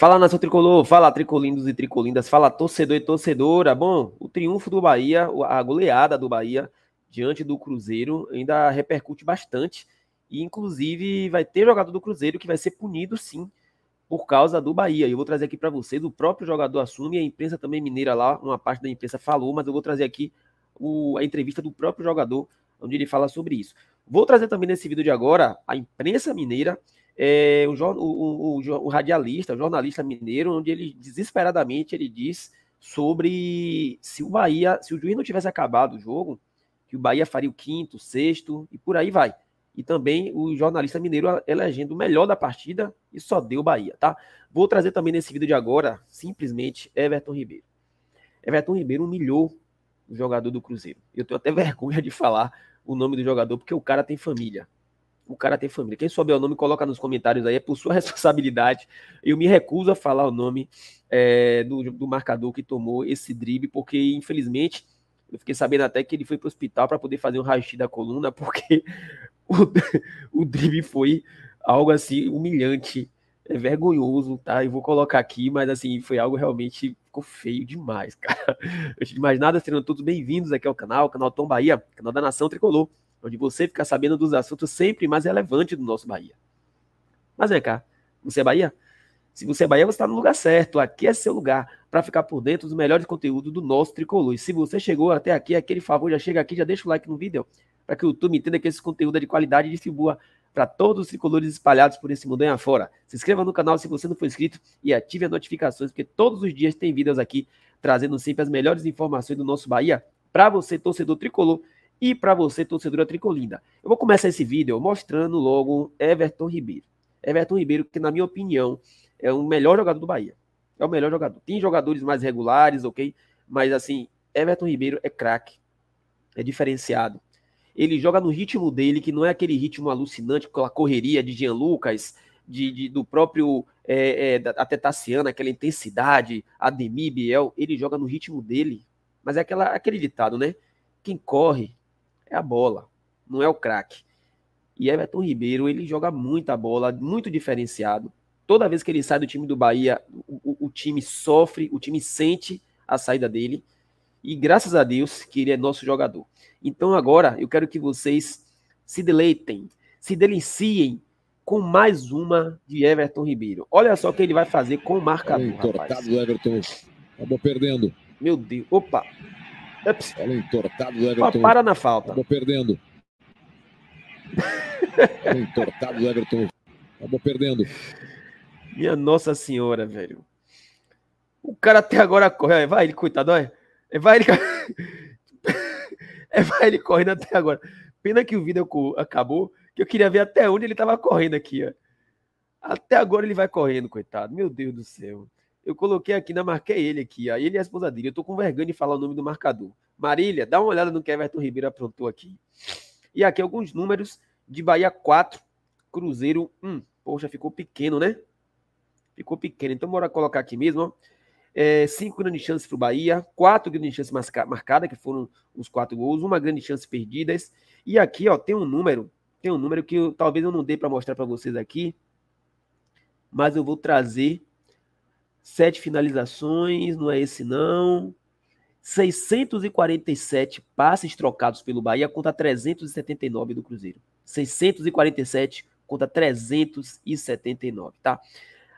Fala nação tricolor, fala tricolindos e tricolindas, fala torcedor e torcedora. Bom, o triunfo do Bahia, a goleada do Bahia diante do Cruzeiro ainda repercute bastante e inclusive vai ter jogador do Cruzeiro que vai ser punido sim por causa do Bahia. Eu vou trazer aqui para vocês, o próprio jogador assume, a imprensa também mineira lá, uma parte da imprensa falou, mas eu vou trazer aqui o, a entrevista do próprio jogador, onde ele fala sobre isso. Vou trazer também nesse vídeo de agora a imprensa mineira é, o, o, o, o, radialista, o jornalista mineiro, onde ele desesperadamente ele diz sobre se o Bahia, se o juiz não tivesse acabado o jogo, que o Bahia faria o quinto, sexto e por aí vai. E também o jornalista mineiro elegendo o melhor da partida e só deu Bahia, tá? Vou trazer também nesse vídeo de agora, simplesmente, Everton Ribeiro. Everton Ribeiro humilhou o jogador do Cruzeiro. Eu tenho até vergonha de falar o nome do jogador, porque o cara tem família o cara tem família. Quem souber o nome, coloca nos comentários aí, é por sua responsabilidade. Eu me recuso a falar o nome é, do, do marcador que tomou esse drible, porque infelizmente eu fiquei sabendo até que ele foi para o hospital para poder fazer um raio-x da coluna, porque o, o drible foi algo assim humilhante, é vergonhoso, tá? Eu vou colocar aqui, mas assim, foi algo realmente ficou feio demais, cara. Antes de mais nada, sejam todos bem-vindos aqui ao canal, canal Tom Bahia, canal da Nação Tricolor onde você fica sabendo dos assuntos sempre mais relevantes do nosso Bahia. Mas vem cá, você é Bahia? Se você é Bahia, você está no lugar certo. Aqui é seu lugar para ficar por dentro dos melhores conteúdos do nosso tricolor. E se você chegou até aqui, aquele favor, já chega aqui, já deixa o like no vídeo, para que o YouTube entenda que esse conteúdo é de qualidade e distribua para todos os tricolores espalhados por esse mundo afora. Se inscreva no canal se você não for inscrito e ative as notificações, porque todos os dias tem vídeos aqui trazendo sempre as melhores informações do nosso Bahia para você, torcedor tricolor, e para você, torcedora tricolinda. Eu vou começar esse vídeo mostrando logo Everton Ribeiro. Everton Ribeiro, que na minha opinião é o melhor jogador do Bahia. É o melhor jogador. Tem jogadores mais regulares, ok? Mas assim, Everton Ribeiro é craque. É diferenciado. Ele joga no ritmo dele, que não é aquele ritmo alucinante, com a correria de Jean Lucas, de, de do próprio é, é, até Tassiana, aquela intensidade, Ademir, Biel. Ele joga no ritmo dele. Mas é aquela, aquele ditado, né? Quem corre é a bola, não é o craque. E Everton Ribeiro, ele joga muita bola, muito diferenciado. Toda vez que ele sai do time do Bahia, o, o, time sofre, o time sente a saída dele. E graças a Deus que ele é nosso jogador. Então agora eu quero que vocês se deleitem, se deliciem com mais uma de Everton Ribeiro. Olha só o que ele vai fazer com o marcador. Entortado o Everton. Acabou perdendo. Meu Deus. Opa. Ups. Bola entortado do Everton. para na falta. Acabou perdendo. Bola entortado do Everton. Acabou perdendo. Minha Nossa Senhora, velho. O cara até agora corre. Vai ele, coitado, olha. Vai ele. É, vai ele correndo até agora. Pena que o vídeo acabou, que eu queria ver até onde ele tava correndo aqui, ó. Até agora ele vai correndo, coitado. Meu Deus do céu. Eu coloquei aqui, na marquei ele aqui, ó. ele e a esposa dele. Eu tô com vergonha de falar o nome do marcador. Marília, dá uma olhada no que Everton Ribeiro aprontou aqui. E aqui alguns números de Bahia 4, Cruzeiro 1. Poxa, ficou pequeno, né? Ficou pequeno. Então, bora colocar aqui mesmo. É, cinco grandes chances para o Bahia, quatro grandes chances marcadas, que foram os quatro gols, uma grande chance perdidas. E aqui, ó, tem um número, tem um número que eu, talvez eu não dê para mostrar para vocês aqui, mas eu vou trazer sete finalizações, não é esse não. 647 passes trocados pelo Bahia contra 379 do Cruzeiro. 647 contra 379, tá?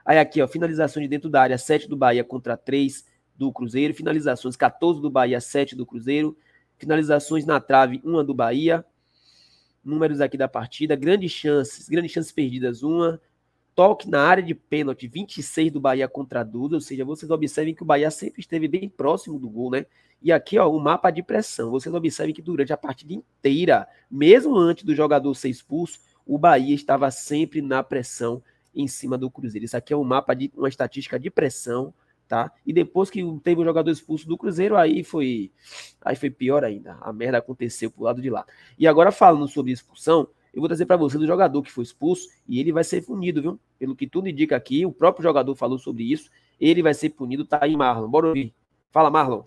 Aí aqui, ó, finalizações dentro da área, 7 do Bahia contra 3 do Cruzeiro, finalizações 14 do Bahia, 7 do Cruzeiro, finalizações na trave, 1 do Bahia. Números aqui da partida, grandes chances, grandes chances perdidas, uma, toque na área de pênalti, 26 do Bahia contra 12, ou seja, vocês observem que o Bahia sempre esteve bem próximo do gol, né? E aqui, ó, o mapa de pressão. Vocês observem que durante a partida inteira, mesmo antes do jogador ser expulso, o Bahia estava sempre na pressão em cima do Cruzeiro. Isso aqui é um mapa de uma estatística de pressão, tá? E depois que teve o jogador expulso do Cruzeiro, aí foi aí foi pior ainda. A merda aconteceu pro lado de lá. E agora falando sobre expulsão, eu vou trazer para você do jogador que foi expulso e ele vai ser punido, viu? Pelo que tudo indica aqui, o próprio jogador falou sobre isso. Ele vai ser punido, tá aí, Marlon. Bora ouvir. Fala, Marlon.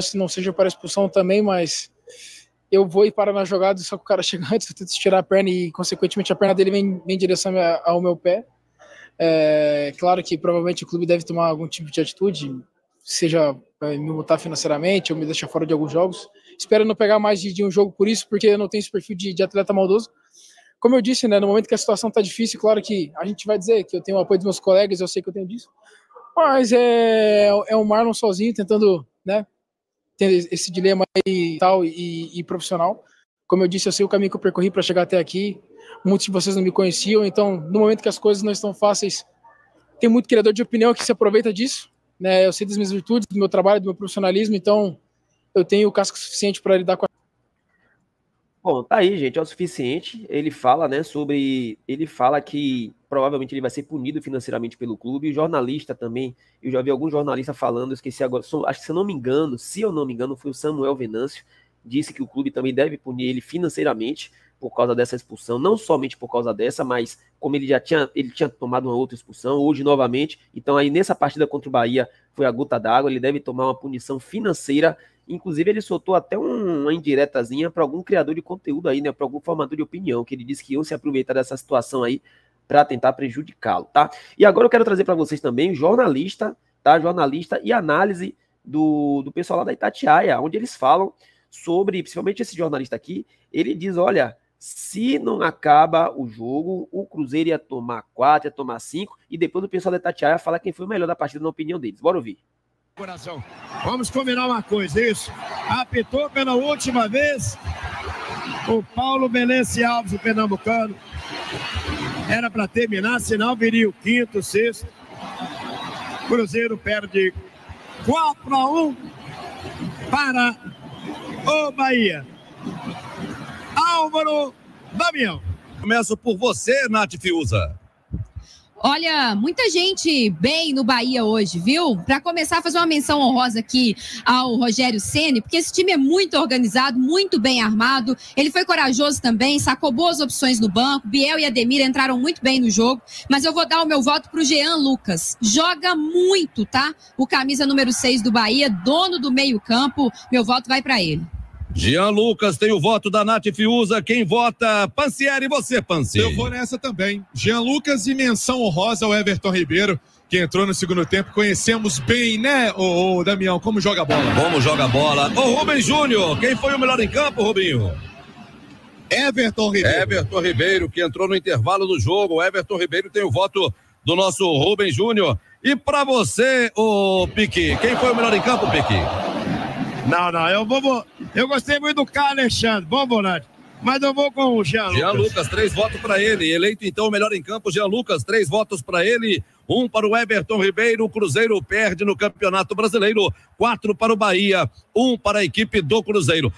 Se não seja para expulsão também, mas eu vou e parar na jogada, só que o cara chega antes, eu tento tirar a perna e, consequentemente, a perna dele vem, vem em direção ao meu pé. É, claro que provavelmente o clube deve tomar algum tipo de atitude, seja me multar financeiramente ou me deixar fora de alguns jogos. Espero não pegar mais de, de um jogo por isso, porque eu não tenho esse perfil de, de atleta maldoso. Como eu disse, né, no momento que a situação está difícil, claro que a gente vai dizer que eu tenho o apoio dos meus colegas, eu sei que eu tenho disso, mas é, é o Marlon sozinho tentando, né, ter esse dilema e tal e, e profissional. Como eu disse, eu sei o caminho que eu percorri para chegar até aqui. Muitos de vocês não me conheciam, então no momento que as coisas não estão fáceis, tem muito criador de opinião que se aproveita disso. Né? Eu sei das minhas virtudes, do meu trabalho, do meu profissionalismo, então eu tenho o casco suficiente para lidar com a Bom, tá aí, gente, é o suficiente. Ele fala, né, sobre. Ele fala que provavelmente ele vai ser punido financeiramente pelo clube. O jornalista também, eu já vi alguns jornalistas falando, esqueci agora, acho que se eu não me engano, se eu não me engano, foi o Samuel Venâncio, disse que o clube também deve punir ele financeiramente por causa dessa expulsão, não somente por causa dessa, mas como ele já tinha, ele tinha tomado uma outra expulsão, hoje novamente, então aí nessa partida contra o Bahia foi a gota d'água, ele deve tomar uma punição financeira, inclusive ele soltou até um, uma indiretazinha para algum criador de conteúdo aí, né, para algum formador de opinião, que ele disse que iam se aproveitar dessa situação aí para tentar prejudicá-lo, tá? E agora eu quero trazer para vocês também jornalista, tá? Jornalista e análise do, do pessoal lá da Itatiaia, onde eles falam sobre, principalmente esse jornalista aqui, ele diz, olha, se não acaba o jogo, o Cruzeiro ia tomar quatro, ia tomar cinco, e depois o pessoal da Itatiaia fala quem foi o melhor da partida na opinião deles. Bora ouvir. Coração. Vamos combinar uma coisa, isso. Apitou pela última vez o Paulo Belense Alves, o pernambucano. Era para terminar, senão viria o quinto, sexto. Cruzeiro perde 4 a 1 para o Bahia. Álvaro Damião. Começo por você, Nath Fiuza. Olha, muita gente bem no Bahia hoje, viu? Para começar, fazer uma menção honrosa aqui ao Rogério Ceni, porque esse time é muito organizado, muito bem armado. Ele foi corajoso também, sacou boas opções no banco. Biel e Ademir entraram muito bem no jogo, mas eu vou dar o meu voto para o Jean Lucas. Joga muito, tá? O camisa número 6 do Bahia, dono do meio-campo. Meu voto vai para ele. Jean Lucas tem o voto da Nath Fiuza. Quem vota? Pansieri, você, Pansieri. Eu vou nessa também. Jean Lucas e menção honrosa ao Everton Ribeiro, que entrou no segundo tempo. Conhecemos bem, né, ô, ô Damião, como joga bola. Como joga bola. Ô, Rubem Júnior, quem foi o melhor em campo, Rubinho? Everton Ribeiro. Everton Ribeiro, que entrou no intervalo do jogo. O Everton Ribeiro tem o voto do nosso Rubem Júnior. E para você, o Pique, quem foi o melhor em campo, Pique? Não, não, eu vou. Eu gostei muito do Carlos Alexandre, bom volante. Mas eu vou com o Jean Lucas. Jean Lucas, três votos para ele. Eleito então o melhor em campo, Jean Lucas, três votos para ele. Um para o Everton Ribeiro. O Cruzeiro perde no Campeonato Brasileiro. Quatro para o Bahia. Um para a equipe do Cruzeiro.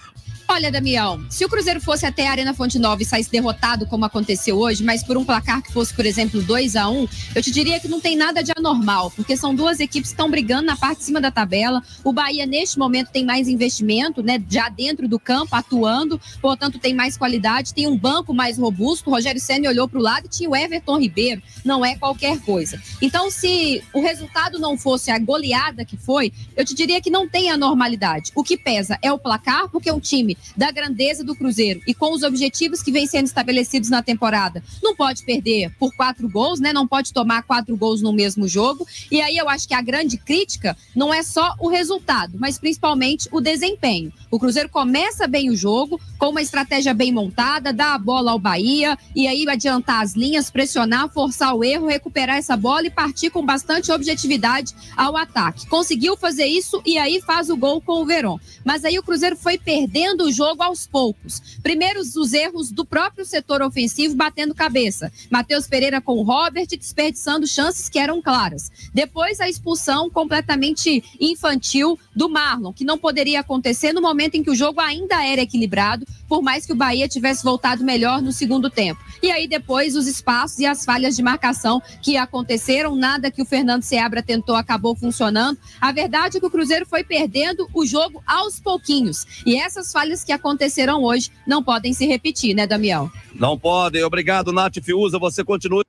Olha, Damião, se o Cruzeiro fosse até a Arena Fonte Nova e saísse derrotado, como aconteceu hoje, mas por um placar que fosse, por exemplo, 2 a 1 eu te diria que não tem nada de anormal, porque são duas equipes que estão brigando na parte de cima da tabela. O Bahia, neste momento, tem mais investimento, né? Já dentro do campo, atuando, portanto, tem mais qualidade, tem um banco mais robusto. O Rogério Senna olhou para o lado e tinha o Everton Ribeiro. Não é qualquer coisa. Então, se o resultado não fosse a goleada que foi, eu te diria que não tem anormalidade. O que pesa é o placar, porque é um time da grandeza do Cruzeiro e com os objetivos que vêm sendo estabelecidos na temporada, não pode perder por quatro gols, né? Não pode tomar quatro gols no mesmo jogo. E aí eu acho que a grande crítica não é só o resultado, mas principalmente o desempenho. O Cruzeiro começa bem o jogo, com uma estratégia bem montada, dá a bola ao Bahia e aí adiantar as linhas, pressionar, forçar o erro, recuperar essa bola e partir com bastante objetividade ao ataque. Conseguiu fazer isso e aí faz o gol com o Verón. Mas aí o Cruzeiro foi perdendo o jogo aos poucos. Primeiro, os erros do próprio setor ofensivo batendo cabeça. Matheus Pereira com o Robert desperdiçando chances que eram claras. Depois, a expulsão completamente infantil do Marlon, que não poderia acontecer no momento em que o jogo ainda era equilibrado, por mais que o Bahia tivesse voltado melhor no segundo tempo. E aí, depois, os espaços e as falhas de marcação que aconteceram, nada que o Fernando Seabra tentou acabou funcionando. A verdade é que o Cruzeiro foi perdendo o jogo aos pouquinhos. E essas falhas que aconteceram hoje não podem se repetir, né, Damião? Não podem. Obrigado, Nath Fiuza. Você continua.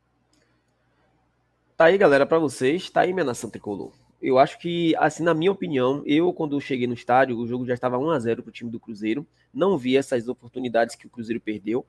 Tá aí, galera, para vocês. Tá aí, minha nação tricolor. Eu acho que, assim, na minha opinião, eu, quando cheguei no estádio, o jogo já estava 1 a 0 para o time do Cruzeiro. Não vi essas oportunidades que o Cruzeiro perdeu.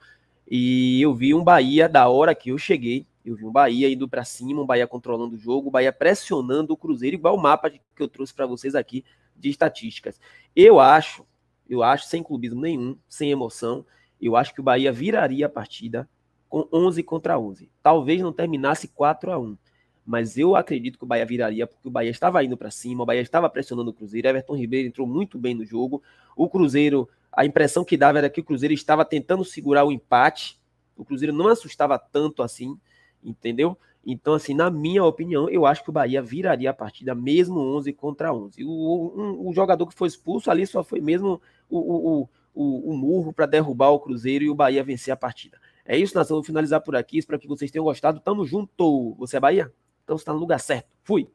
E eu vi um Bahia, da hora que eu cheguei, eu vi um Bahia indo para cima, um Bahia controlando o jogo, o Bahia pressionando o Cruzeiro, igual o mapa que eu trouxe para vocês aqui de estatísticas. Eu acho, eu acho, sem clubismo nenhum, sem emoção, eu acho que o Bahia viraria a partida com 11 contra 11. Talvez não terminasse 4 a 1 mas eu acredito que o Bahia viraria, porque o Bahia estava indo para cima, o Bahia estava pressionando o Cruzeiro, Everton Ribeiro entrou muito bem no jogo, o Cruzeiro, a impressão que dava era que o Cruzeiro estava tentando segurar o empate, o Cruzeiro não assustava tanto assim, entendeu? Então, assim, na minha opinião, eu acho que o Bahia viraria a partida mesmo 11 contra 11. O, um, o jogador que foi expulso ali só foi mesmo o, o, o, murro para derrubar o Cruzeiro e o Bahia vencer a partida. É isso, nação. Vou finalizar por aqui. Espero que vocês tenham gostado. Tamo junto. Você é Bahia? Então você está no lugar certo. Fui.